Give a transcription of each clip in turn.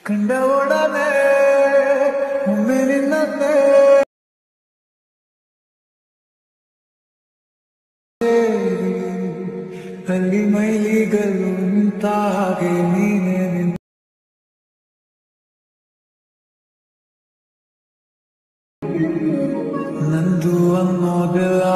ಕಂಡ ಒಡನೆ ಒಮ್ಮೆ ನಿನ್ನನ್ನೇ ಅಲ್ಲಿ ಮೈಲಿಗಲು ನಿಂತ ಹಾಗೆ ನೀನೆ ನಿಂತ ನಂದು ಅನ್ನೋದೆಲ್ಲ ನಿಂದೇನೆ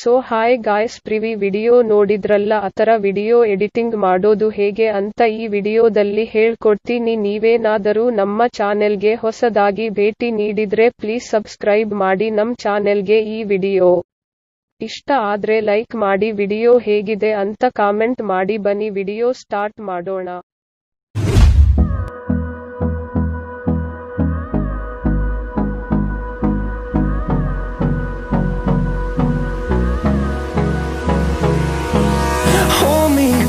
so hi guys previous video ನೋಡಿದ್ರಲ್ಲ ಆತರ ವಿಡಿಯೋ ಎಡಿಟಿಂಗ್ ಮಾಡೋದು ಹೇಗೆ ಅಂತ ಈ ವಿಡಿಯೋದಲ್ಲಿ ಹೇಳ್ಕೊಡ್ತೀನಿ. ನೀವೇನಾದರೂ ನಮ್ಮ ಚಾನೆಲ್ಗೆ ಹೊಸದಾಗಿ ಭೇಟಿ ನೀಡಿದ್ರೆ ಪ್ಲೀಸ್ ಸಬ್ಸ್ಕ್ರೈಬ್ ಮಾಡಿ ನಮ್ಮ ಚಾನೆಲ್ಗೆ ಈ ವಿಡಿಯೋ ಇಷ್ಟ ಆದ್ರೆ ಲೈಕ್ ಮಾಡಿ ವಿಡಿಯೋ ಹೇಗಿದೆ ಅಂತ ಕಾಮೆಂಟ್ ಮಾಡಿ, ಬನ್ನಿ ವಿಡಿಯೋ ಸ್ಟಾರ್ಟ್ ಮಾಡೋಣ.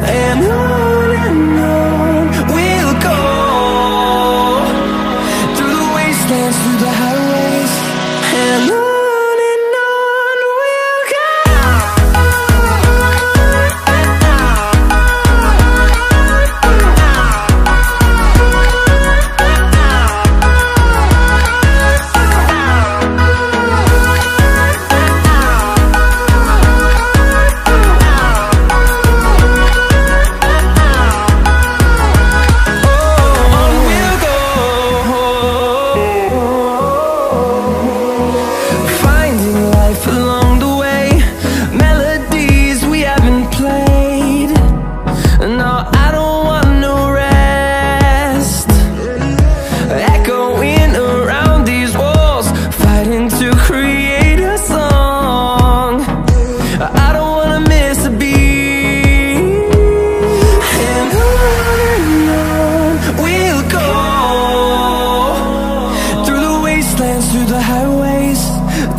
And on and on we'll go. Through the wastelands, through the